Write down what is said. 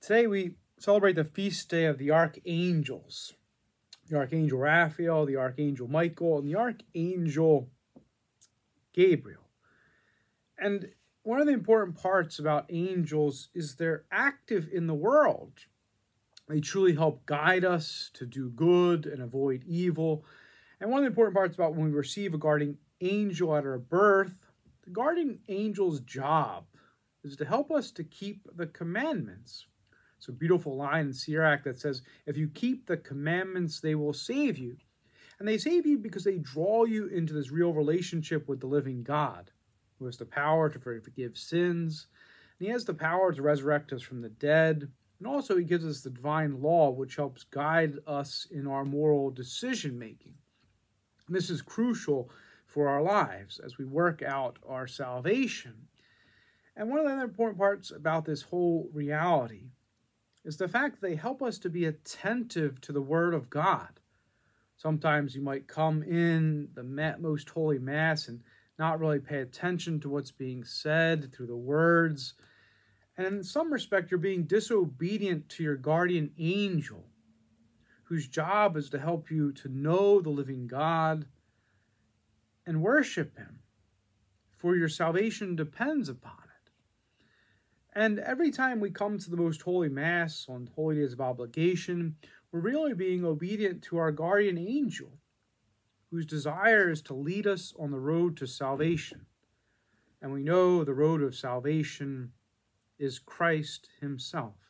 Today we celebrate the feast day of the archangels the archangel Raphael, the archangel Michael, and the archangel Gabriel. And one of the important parts about angels is they're active in the world. They truly help guide us to do good and avoid evil. And one of the important parts about when we receive a guardian angel at our birth, the guardian angel's job is to help us to keep the commandments. It's a beautiful line in Sirach that says, If you keep the commandments, they will save you. And they save you because they draw you into this real relationship with the living God, who has the power to forgive sins, and he has the power to resurrect us from the dead. And also, he gives us the divine law, which helps guide us in our moral decision making. This is crucial for our lives as we work out our salvation. And one of the other important parts about this whole reality is the fact they help us to be attentive to the Word of God. Sometimes you might come in the most holy Mass and not really pay attention to what's being said through the words. And in some respect, you're being disobedient to your guardian angel, whose job is to help you to know the living God and worship Him, for your salvation depends upon it. And every time we come to the most holy Mass on holy days of obligation, we're really being obedient to our guardian angel, whose desire is to lead us on the road to salvation. And we know the road of salvation is Christ Himself.